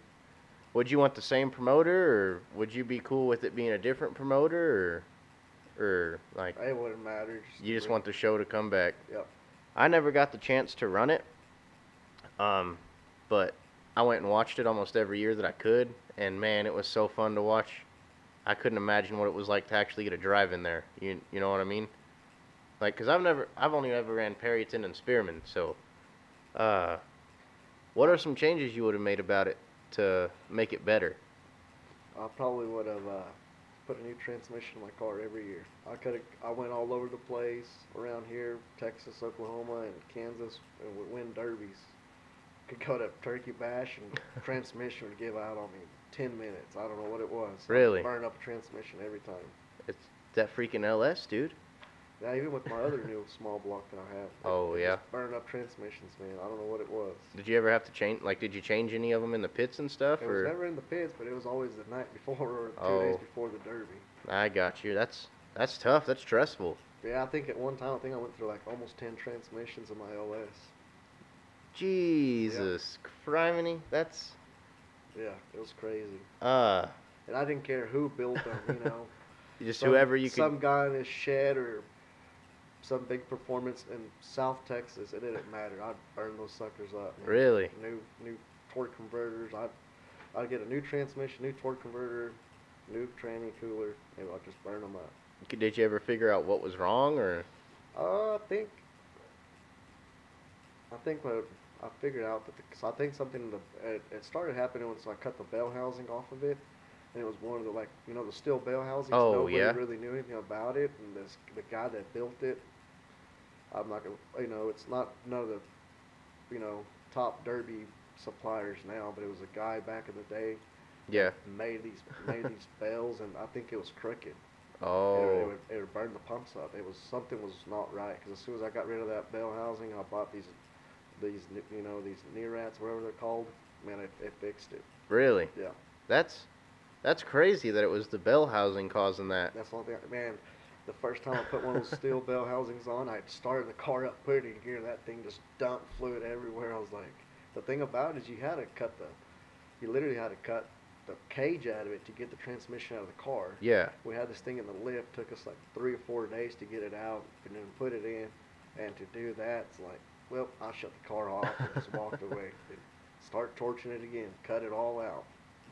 would you want the same promoter, or would you be cool with it being a different promoter, or, or like It wouldn't matter. you just want the show to come back? Yep. I never got the chance to run it, um, but I went and watched it almost every year that I could, and man, it was so fun to watch. I couldn't imagine what it was like to actually get a drive in there. You you know what I mean? Like, cause I've never, I've only ever ran Perryton and Spearman, so, uh, what are some changes you would have made about it to make it better? I probably would have uh, put a new transmission in my car every year. I could have. I went all over the place around here, Texas, Oklahoma, and Kansas, and would win derbies. Could go to Turkey Bash and transmission would give out on me ten minutes. I don't know what it was. Really? burn up a transmission every time. It's that freaking LS, dude. Yeah, even with my other new small block that I have. it- Oh, yeah? just Burn up transmissions, man. I don't know what it was. Did you ever have to change, like, did you change any of them in the pits and stuff, It was or? never in the pits, but it was always the night before or two Oh. days before the derby. I got you. That's that's tough. That's stressful. Yeah, I think at one time I think I went through like almost ten transmissions in my LS. Jesus, criminy. That's Yeah, it was crazy. uh, And I didn't care who built them, you know. just Some- whoever you Some could. guy in his shed or some big performance in South Texas. It didn't matter. I'd burn those suckers up. Really? New new torque converters. I'd I'd get a new transmission, new torque converter, new tranny cooler, and I'd just burn them up. Did you ever figure out what was wrong, or? Uh, I think. I think what I figured out that the, I think something in the it, it started happening once I cut the bell housing off of it, and it was one of the like you know the steel bell housings. Oh, Nobody yeah. really knew anything about it, and this the guy that built it. I'm not gonna you know it's not none of the, you know top derby suppliers now, but it was a guy back in the day Yeah. made these made these bells, and I think it was crooked. It, would- it Oh. would, it would burn the pumps up. It was something was not right because as soon as I got rid of that bell housing, I bought these, these you know these Nerats, whatever they're called. Man, it, it fixed it. Really? Yeah, That's that's crazy that it was the bell housing causing that. that's thing. Man, the first time I put one of those steel bell housings on, I started the car up, put it in gear, that thing just dumped fluid everywhere. I was like, the thing about it is you had to cut the, you literally had to cut the cage out of it to get the transmission out of the car. Yeah. We had this thing in the lift. Took us like three or four days to get it out and then put it in. And to do that, it's like, well, I shut the car off and just walked away. And start torching it again. Cut it all out.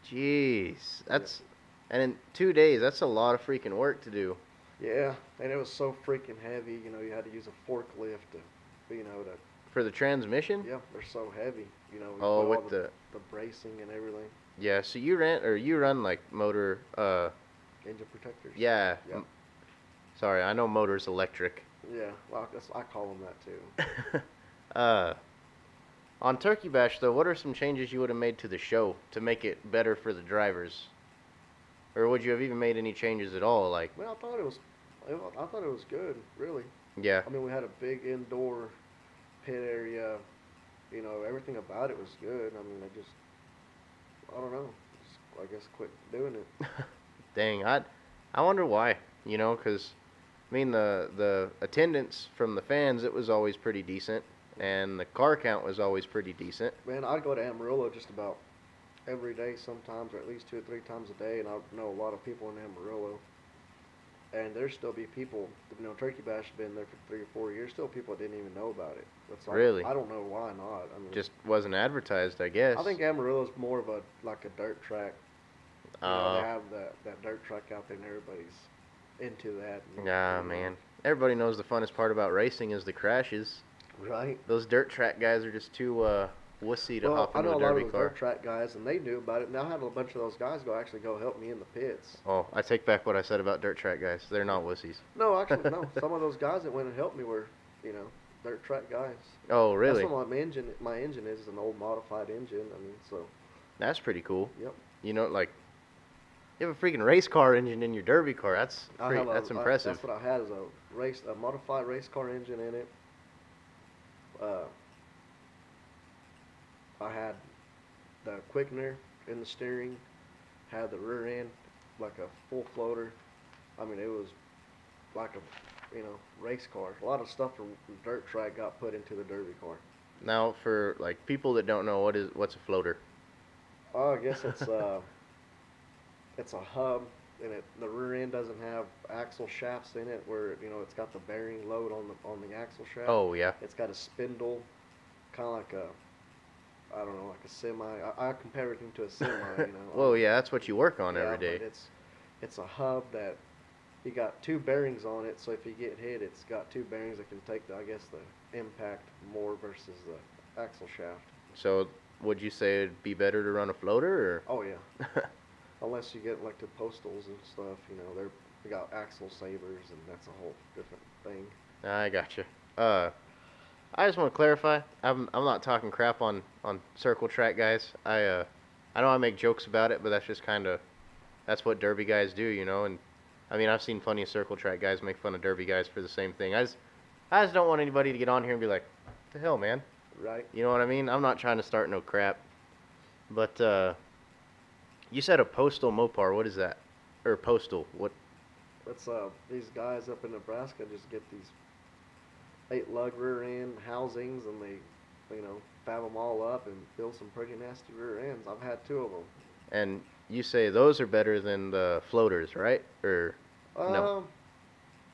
Jeez. That's and in two days, that's a lot of freaking work to do. Yeah, and it was so freaking heavy. You know, you had to use a forklift to, you know, to. For the transmission? Yeah, they're so heavy. You know. Oh, with the, the the bracing and everything. yeah. So you ran or you run like motor? Uh, Engine protectors. yeah. M- Sorry, I know motor's electric. Yeah. Well, I, I call them that too. uh, on Turkey Bash though, what are some changes you would have made to the show to make it better for the drivers? Or would you have even made any changes at all? Like, Well, I thought it was. I thought it was good. Really. yeah, I mean, we had a big indoor pit area. You know, everything about it was good. I mean, I just, I don't know. Just, I guess quit doing it. Dang, I, I wonder why. You know, because I mean the the attendance from the fans it was always pretty decent, and the car count was always pretty decent. Man, I'd go to Amarillo just about every day sometimes, or at least two or three times a day, and I know a lot of people in Amarillo. And there still be people, you know, Turkey Bash has been there for three or four years. Still, people didn't even know about it. That's like, Really? I don't know why not. I mean, Just wasn't advertised, I guess. I think Amarillo's more of a like a dirt track. You know, Uh, they have that that dirt track out there, and everybody's into that. Nah, uh, man. Everybody knows the funnest part about racing is the crashes. Right. Those dirt track guys are just too uh, wussy to Well, hop I into know a a lot of derby car. dirt track guys, and they knew about it. And I had a bunch of those guys go actually go help me in the pits. Oh, I take back what I said about dirt track guys. They're not wussies. No, actually, no. Some of those guys that went and helped me were, you know, dirt track guys. Oh, really? That's what my engine. My engine is an old modified engine. I mean, so That's pretty cool. Yep. You know, like you have a freaking race car engine in your derby car. That's pretty, a- that's I- impressive. that's what I had is a race, a modified race car engine in it. Uh, I had the quickener in the steering, had the rear end like a full floater. I mean, it was like a, you know, race car. A lot of stuff from dirt track got put into the derby car. now, for like people that don't know, what is what's a floater? Oh, I guess it's uh, it's a hub, and it the rear end doesn't have axle shafts in it, where you know it's got the bearing load on the on the axle shaft. Oh yeah. It's got a spindle, kind of like a, I don't know, like a semi. I, I compare it to a semi, you know. Well, yeah, that's what you work on Yeah, every day. But it's it's a hub that you got two bearings on it, so if you get hit, it's got two bearings that can take the I guess the impact more versus the axle shaft. So, would you say it'd be better to run a floater or? Oh yeah. Unless you get like the postals and stuff, you know, they're they got axle savers and that's a whole different thing. I gotcha. Uh, I just want to clarify. I'm I'm not talking crap on on circle track guys. I uh, I know I make jokes about it, but that's just kind of that's what derby guys do, you know. And I mean, I've seen plenty of circle track guys make fun of derby guys for the same thing. I just I just don't want anybody to get on here and be like, "The hell, man." Right? You know what I mean? I'm not trying to start no crap. But uh you said a postal Mopar, what is that? Or postal, what That's uh these guys up in Nebraska just get these eight lug rear end housings and they you know fab them all up and build some pretty nasty rear ends. I've had two of them. and you say those are better than the floaters, right? Or No. Um,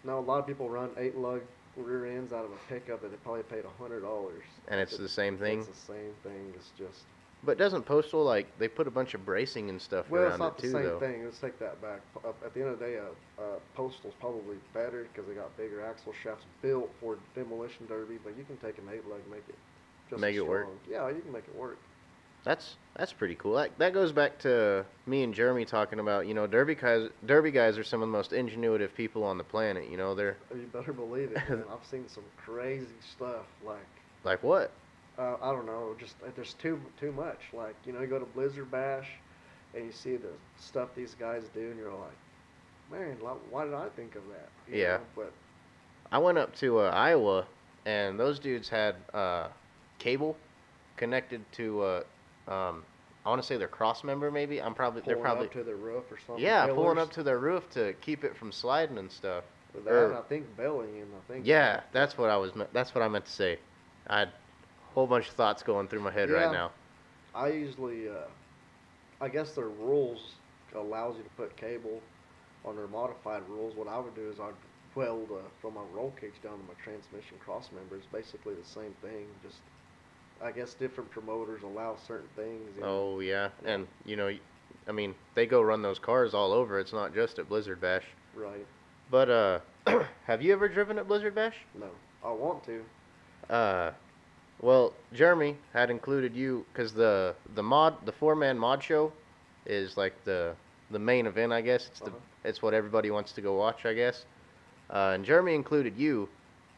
no, a lot of people run eight lug rear ends out of a pickup that they probably paid a hundred dollars. and it's the same thing. It's the same thing. It's just But doesn't postal like they put a bunch of bracing and stuff well, around it's not it the too same though? thing. Let's take that back. Uh, At the end of the day, uh, uh, postal's probably better because they got bigger axle shafts built for demolition derby. But you can take an eight lug, make it just Make it work. Yeah, you can make it work. That's that's pretty cool. That that goes back to me and Jeremy talking about, you know, derby guys derby guys are some of the most ingenuitive people on the planet, you know. They're You better believe it. I've seen some crazy stuff like. like what? Uh, I don't know, just uh, there's too too much. Like you know, you go to Blizzard Bash, and you see the stuff these guys do, and you're like, man, why did I think of that? You Yeah. know, But I went up to uh, Iowa, and those dudes had uh, cable connected to. Uh, um, I want to say their cross member, maybe. I'm probably they're pulling probably up to the roof or something. yeah pulling up to their roof to keep it from sliding and stuff. that, or- I think bellying. I think. Yeah, that's what I was. That's what I meant to say. I whole bunch of thoughts going through my head Yeah. right now. I usually, uh, I guess their rules allows you to put cable on their modified rules. What I would do is I'd weld uh, from my roll cage down to my transmission cross member. It's basically the same thing. Just I guess different promoters allow certain things. Oh yeah, and you know, I mean, they go run those cars all over. It's not just at Blizzard Bash. Right. But uh, have you ever driven at Blizzard Bash? No, I want to. Uh, well, Jeremy had included you because the the mod the four man mod show is like the the main event, I guess. It's the Uh-huh. it's what everybody wants to go watch, I guess. Uh, and Jeremy included you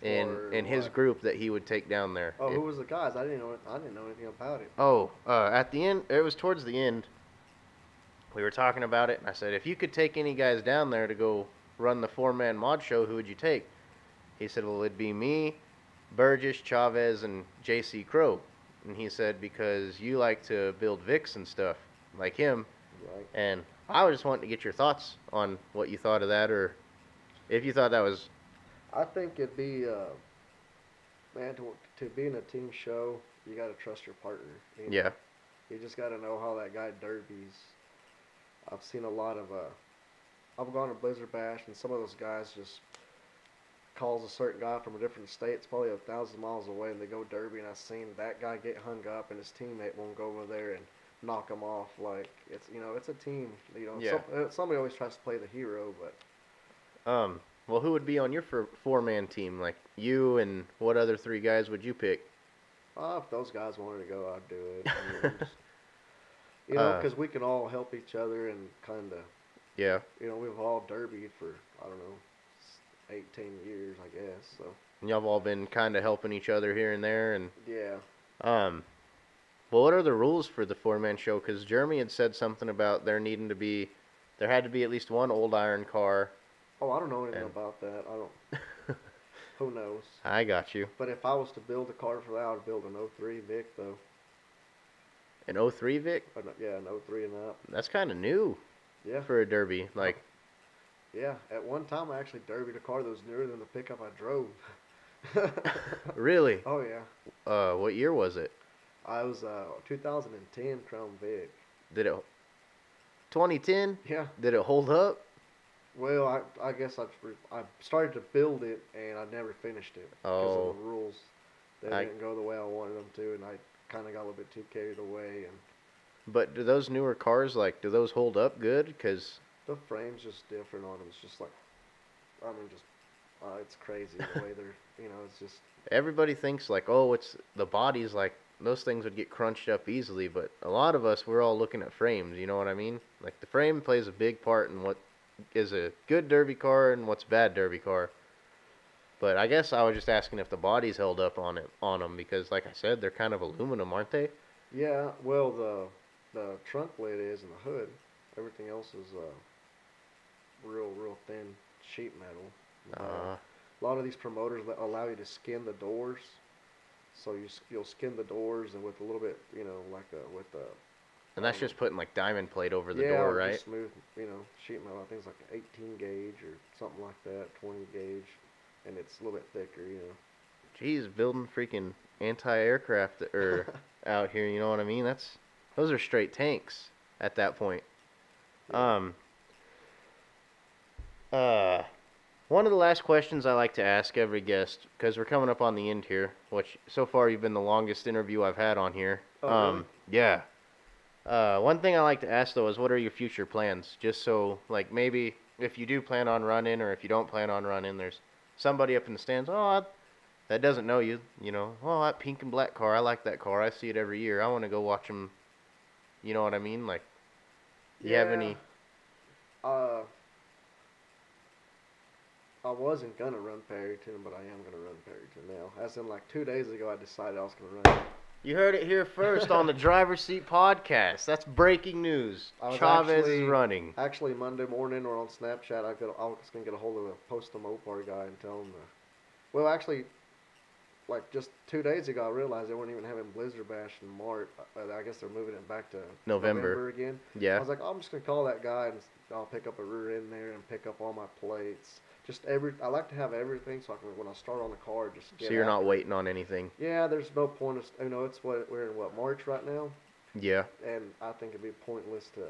in For in his what? group that he would take down there. Oh, It- who was the guys? I didn't know. I didn't know anything about it. Oh, uh, at the end, it was towards the end. We were talking about it, and I said, if you could take any guys down there to go run the four man mod show, who would you take? He said, well, it'd be me, Burgess, Chavez, and J.C. Crow. And he said, because you like to build Vics and stuff. like him. Right. And I was just wanting to get your thoughts on what you thought of that, or if you thought that was I think it'd be, uh, man, to, to be in a team show, you got to trust your partner. you know? yeah, You just got to know how that guy derbies. I've seen a lot of, uh, I've gone to Blizzard Bash, and some of those guys just calls a certain guy from a different state. It's probably a thousand miles away, and they go derby, and I've seen that guy get hung up, and his teammate won't go over there and knock him off. Like it's, you know, it's a team. You know, Yeah. some, uh, somebody always tries to play the hero, but um, well, who would be on your four man team? Like you and what other three guys would you pick? Uh, if those guys wanted to go, I'd do it. I mean, just- you know, Uh, because we can all help each other and kind of, Yeah, you know, we've all derbied for I don't know, 18 years, I guess. So and y'all have all been kind of helping each other here and there, and yeah, um, well, what are the rules for the four man show? Because Jeremy had said something about there needing to be, there had to be at least one old iron car. oh, I don't know anything And- about that. I don't. Who knows? I got you. But if I was to build a car for that, I'd build an 03 Vic though. An 03 Vic. Yeah, an 03 and up. That's kind of new Yeah, for a derby. Like, yeah. At one time, I actually derbied a car that was newer than the pickup I drove. really? oh yeah, Uh, what year was it? I was uh 2010 Crown Vic. Did it? 2010. Yeah. Did it hold up? Well, I I guess I I started to build it and I never finished it because Oh. of the rules. They I- didn't go the way I wanted them to, and I kind of got a little bit too carried away. And But do those newer cars like do those hold up good? Cause the frame's just different on them. It's just like, I mean, just uh, it's crazy the way they're, you know, it's just everybody thinks like, oh, it's the bodies like those things would get crunched up easily. But a lot of us we're all looking at frames. You know what I mean? Like the frame plays a big part in what is a good derby car and what's bad derby car. But I guess I was just asking if the bodies held up on it on them because, like I said, they're kind of aluminum, aren't they? yeah. Well, the the trunk lid is and the hood. Everything else is uh, real, real thin sheet metal. Uh, A lot of these promoters that allow you to skin the doors, so you you'll skin the doors and with a little bit, you know, like a with a and that's Um, just putting like diamond plate over the yeah, door, right? smooth, you know, sheet metal. I think it's like 18 gauge or something like that, 20 gauge, and it's a little bit thicker, you know. Jeez, building freaking anti-aircraft or out here, you know what I mean? That's those are straight tanks at that point. Yeah. Um uh one of the last questions I like to ask every guest because we're coming up on the end here, which so far you've been the longest interview I've had on here. Oh, um really? yeah. Uh one thing I like to ask though is what are your future plans? Just so like maybe if you do plan on running or if you don't plan on running, there's somebody up in the stands, "Oh, I that doesn't know you, you know, oh, that pink and black car, I like that car. I see it every year. I want to go watch them. You know what I mean? Like, do you have any? Uh, I wasn't gonna run Perryton, but I am gonna run Perryton now. As in, like two days ago, I decided I was gonna run. You heard it here first on the Driver's Seat podcast. That's breaking news. Chavez actually- is running. Actually, Monday morning or on Snapchat, I, could, I was gonna get a hold of the Post Mopar guy and tell him. To, well, actually, like just two days ago, I realized they weren't even having Blizzard Bash in March. Uh, I guess they're moving it back to November. again. Yeah. I was like, I'm just gonna call that guy and I'll pick up a rear end there and pick up all my plates. Just every, I like to have everything so I can when I start on the car, just get. So you're not waiting on anything. Yeah, there's no point. Of, you know, it's what we're in what March right now, Yeah. and I think it'd be pointless to,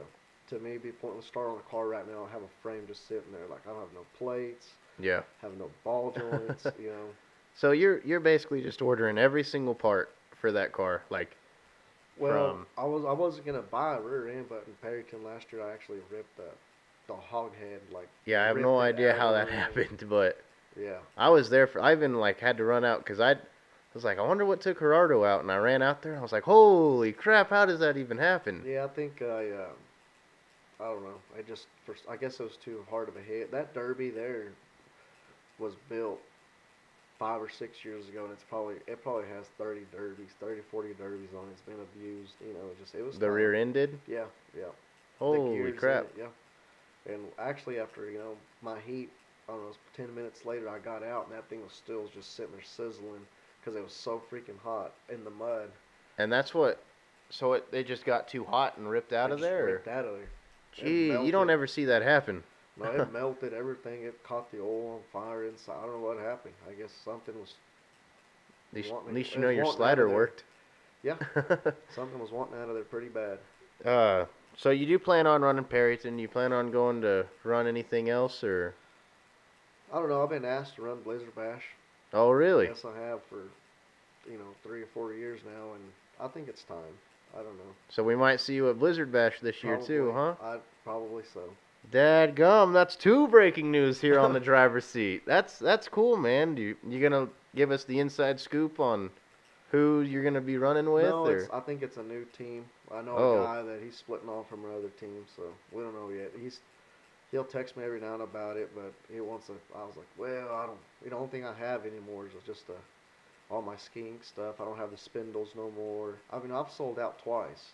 to me, be pointless to start on the car right now and have a frame just sitting there. Like I don't have no plates, Yeah. have no ball joints. you know. So you're you're basically just ordering every single part for that car. Like, Well, From- I was I wasn't gonna buy a rear end, but in Perryton last year I actually ripped the, the hog head like. yeah, I have no idea how that the rear end. happened, but Yeah. I was there for. I even like had to run out because I was like, I wonder what took Gerardo out, and I ran out there and I was like, holy crap, how does that even happen? Yeah, I think I, uh, I don't know. I just, for, I guess it was too hard of a hit. That Derby there was built five or six years ago, and it's probably, it probably has 30 Derbies, 30, 40 Derbies on it. It's been abused, you know, it just, it was. The rear ended. Yeah, yeah. Holy crap! it, yeah. And actually, after, you know, my heat, I don't know, 10 minutes later, I got out, and that thing was still just sitting there sizzling because it was so freaking hot in the mud. And that's what. So it they just got too hot and ripped out It of there. ripped out of there. Gee, you don't ever see that happen. No, it melted everything. It caught the oil on fire inside. I don't know what happened. I guess something was At least, at least you know your wanting out of slider worked. yeah, something was wanting out of there pretty bad. Uh, so you do plan on running Perryton? You plan on going to run anything else, or? I don't know. I've been asked to run Blizzard Bash. Oh, really? Yes, I have for you know three or four years now, and I think it's time. I don't know. So we might see you at Blizzard Bash this year too, huh? Probably. I probably so. Dad gum, that's two breaking news here on the driver's seat. That's that's cool, man. Do you you gonna give us the inside scoop on who you're gonna be running with, no, I think it's a new team. I know Oh. a guy that he's splitting off from another team, so we don't know yet. He's he'll text me every now and about it, but he wants a. I was like, well, I don't. The only thing I have anymore is just a, all my skiing stuff. I don't have the spindles no more. I mean, I've sold out twice,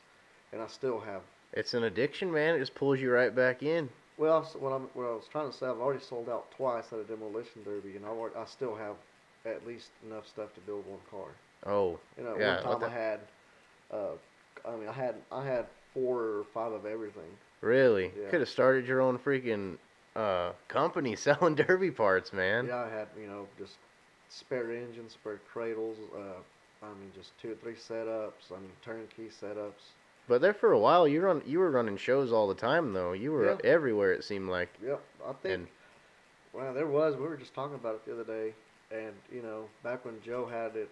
and I still have. it's an addiction, man. It just pulls you right back in. Well, s- what I'm what I was trying to say, I've already sold out twice at a demolition derby, and I I still have at least enough stuff to build one car. Oh, You know, Yeah, one time I had, uh, I mean, I had I had four or five of everything. really? Yeah. Could have started your own freaking uh company selling derby parts, man. Yeah, I had you know just spare engines, spare cradles. Uh, I mean, just two or three setups. I mean, turnkey setups. But there for a while, you run you were running shows all the time though. You were Yeah. everywhere it seemed like. Yep, I think. And- well, there was. We were just talking about it the other day, and you know, back when Joe had it,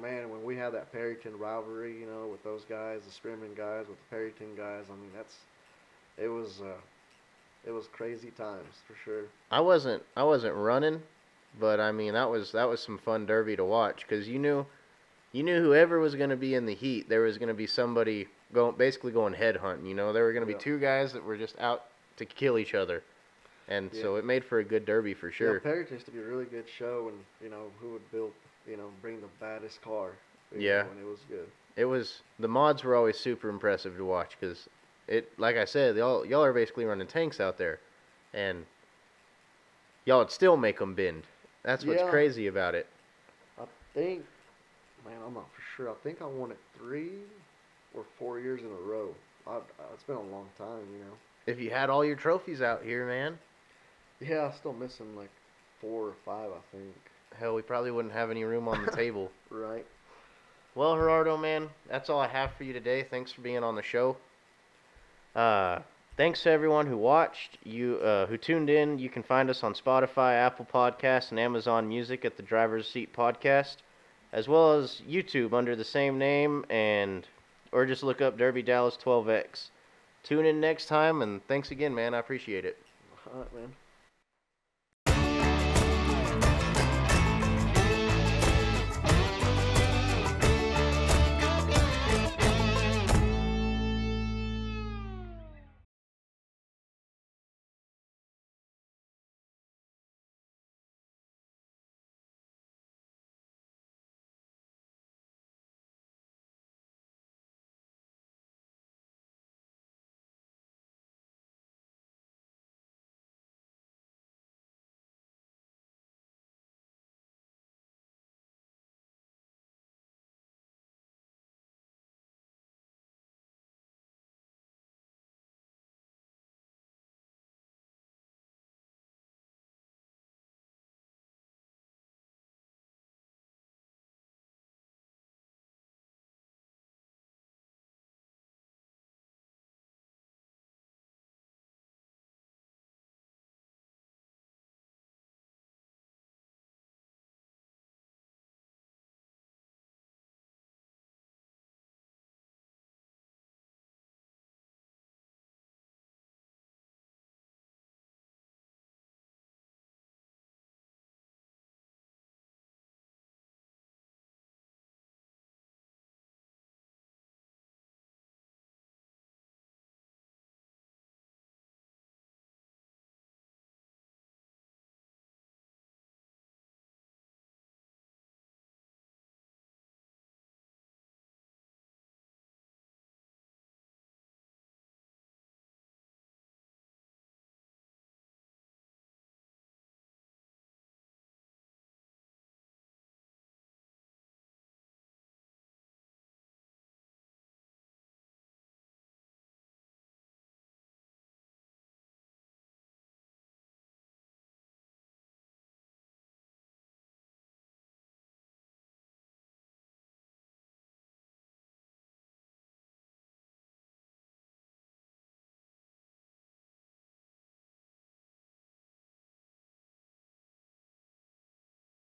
man, when we had that Perryton rivalry, you know, with those guys, the Spearman guys, with the Perryton guys. I mean, that's it was uh, it was crazy times for sure. I wasn't I wasn't running, but I mean that was that was some fun derby to watch because you knew, you knew whoever was going to be in the heat, there was going to be somebody going basically going head hunting. You know, there were going to Yeah. be two guys that were just out to kill each other, and Yeah. so it made for a good derby for sure. Yeah, Perryton used to be a really good show, and you know who would build, you know, bring the baddest car. Yeah. know, and it was good. It was the mods were always super impressive to watch because it like I said, y'all y'all are basically running tanks out there, and y'all would still make them bend. That's what's Yeah. crazy about it. I think, man, I'm not for sure. I think I won it three or four years in a row. I, I, it's been a long time, you know. If you had all your trophies out here, man, Yeah, I'm still missing like four or five, I think. Hell, we probably wouldn't have any room on the table. Right. Well, Gerardo, man, that's all I have for you today. Thanks for being on the show. Uh, thanks to everyone who watched, you uh, who tuned in. You can find us on Spotify, Apple Podcasts, and Amazon Music at the Driver's Seat Podcast, as well as YouTube under the same name, and or just look up Derby Dallas 12X. Tune in next time, and thanks again, man. I appreciate it. All right, man.